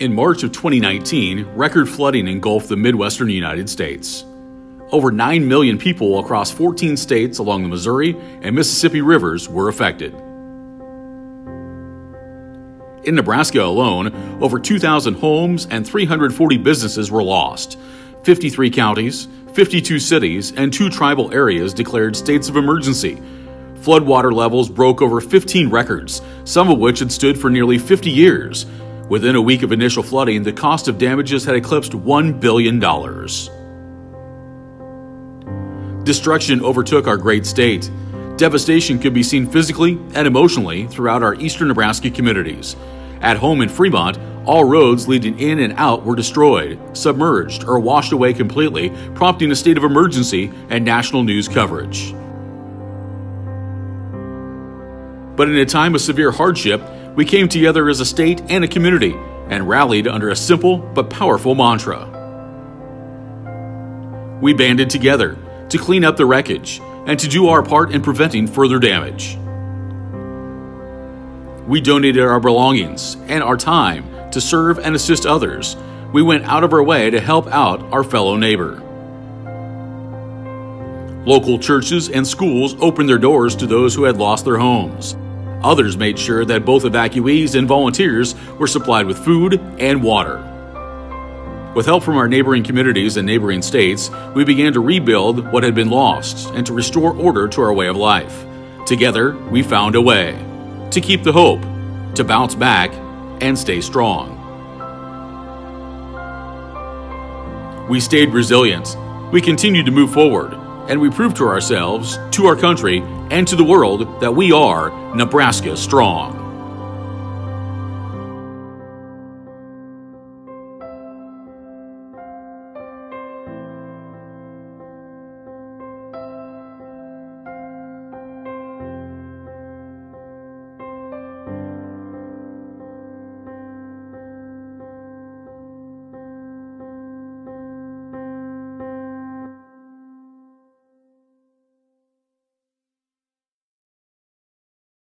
In March of 2019, record flooding engulfed the Midwestern United States. Over 9 million people across 14 states along the Missouri and Mississippi rivers were affected. In Nebraska alone, over 2,000 homes and 340 businesses were lost. 53 counties, 52 cities, and two tribal areas declared states of emergency. Floodwater levels broke over 15 records, some of which had stood for nearly 50 years. Within a week of initial flooding, the cost of damages had eclipsed $1 billion. Destruction overtook our great state. Devastation could be seen physically and emotionally throughout our eastern Nebraska communities. At home in Fremont, all roads leading in and out were destroyed, submerged, or washed away completely, prompting a state of emergency and national news coverage. But in a time of severe hardship, we came together as a state and a community and rallied under a simple but powerful mantra. We banded together to clean up the wreckage and to do our part in preventing further damage. We donated our belongings and our time to serve and assist others. We went out of our way to help out our fellow neighbor. Local churches and schools opened their doors to those who had lost their homes. Others made sure that both evacuees and volunteers were supplied with food and water. With help from our neighboring communities and neighboring states, we began to rebuild what had been lost and to restore order to our way of life. Together, we found a way to keep the hope, to bounce back, and stay strong. We stayed resilient. We continued to move forward, and we prove to ourselves, to our country, and to the world that we are Nebraska strong.